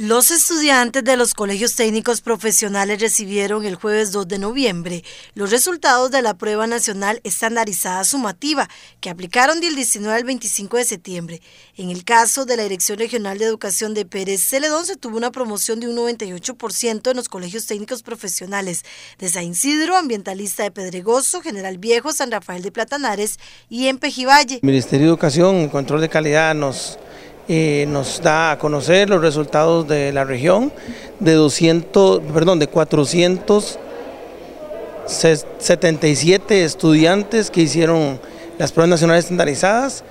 Los estudiantes de los colegios técnicos profesionales recibieron el jueves 2 de noviembre los resultados de la prueba nacional estandarizada sumativa que aplicaron del 19 al 25 de septiembre. En el caso de la Dirección Regional de Educación de Pérez Celedón se tuvo una promoción de un 98% en los colegios técnicos profesionales de San Isidro, Ambientalista de Pedregoso, General Viejo, San Rafael de Platanares y en Pejivalle. Ministerio de Educación, Control de Calidad nos eh, nos da a conocer los resultados de la región de 200, perdón, de 477 estudiantes que hicieron las pruebas nacionales estandarizadas,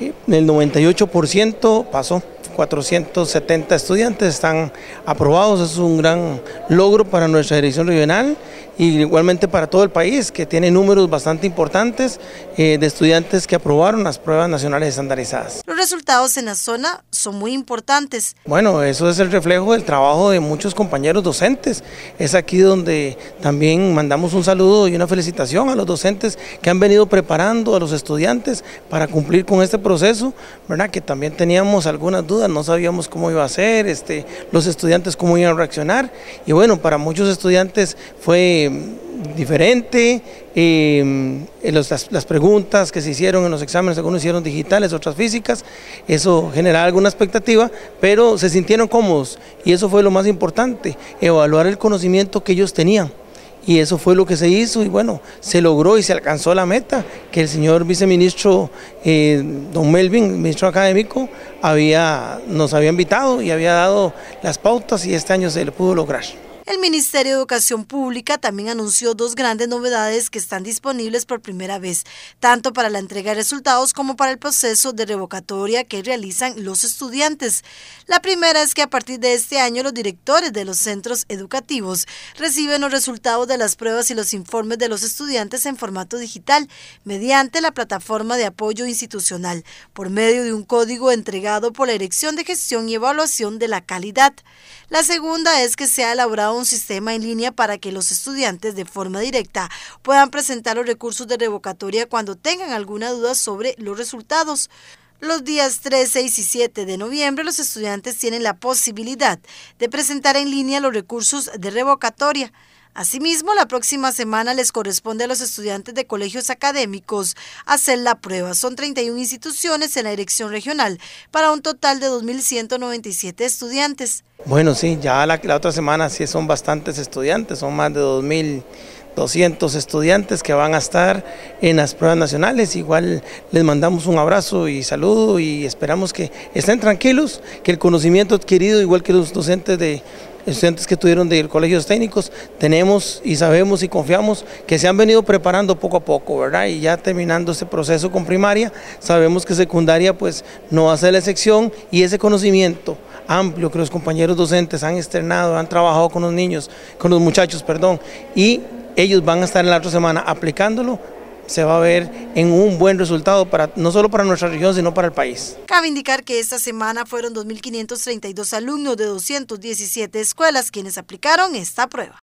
el 98% pasó. 470 estudiantes están aprobados, es un gran logro para nuestra dirección regional y igualmente para todo el país, que tiene números bastante importantes eh, de estudiantes que aprobaron las pruebas nacionales estandarizadas. Los resultados en la zona son muy importantes. Bueno, eso es el reflejo del trabajo de muchos compañeros docentes. Es aquí donde también mandamos un saludo y una felicitación a los docentes que han venido preparando a los estudiantes para cumplir con este proceso, ¿verdad? Que también teníamos algunas dudas, no sabíamos cómo iba a ser, este, los estudiantes cómo iban a reaccionar. Y bueno, para muchos estudiantes fue diferente, eh, las, preguntas que se hicieron en los exámenes, algunos hicieron digitales, otras físicas, eso generaba alguna expectativa, pero se sintieron cómodos y eso fue lo más importante, evaluar el conocimiento que ellos tenían. Y eso fue lo que se hizo y bueno, se logró y se alcanzó la meta que el señor viceministro eh, don Melvin, ministro académico, había, nos había invitado y había dado las pautas y este año se le pudo lograr. El Ministerio de Educación Pública también anunció dos grandes novedades que están disponibles por primera vez, tanto para la entrega de resultados como para el proceso de revocatoria que realizan los estudiantes. La primera es que a partir de este año los directores de los centros educativos reciben los resultados de las pruebas y los informes de los estudiantes en formato digital mediante la plataforma de apoyo institucional por medio de un código entregado por la Dirección de Gestión y Evaluación de la Calidad. La segunda es que se ha elaborado un sistema en línea para que los estudiantes de forma directa puedan presentar los recursos de revocatoria cuando tengan alguna duda sobre los resultados. Los días 3, 6 y 7 de noviembre los estudiantes tienen la posibilidad de presentar en línea los recursos de revocatoria. Asimismo, la próxima semana les corresponde a los estudiantes de colegios académicos hacer la prueba. Son 31 instituciones en la dirección regional para un total de 2.197 estudiantes. Bueno, sí, ya la, otra semana sí son bastantes estudiantes, son más de 2.200 estudiantes que van a estar en las pruebas nacionales. Igual les mandamos un abrazo y saludo y esperamos que estén tranquilos, que el conocimiento adquirido, igual que los docentes de estudiantes que tuvieron de colegios técnicos, tenemos y sabemos y confiamos que se han venido preparando poco a poco, ¿verdad? Y ya terminando ese proceso con primaria, sabemos que secundaria pues no va a ser la excepción y ese conocimiento amplio que los compañeros docentes han externado, han trabajado con los niños, con los muchachos, perdón, y ellos van a estar en la otra semana aplicándolo se va a ver en un buen resultado para no solo para nuestra región, sino para el país. Cabe indicar que esta semana fueron 2.532 alumnos de 217 escuelas quienes aplicaron esta prueba.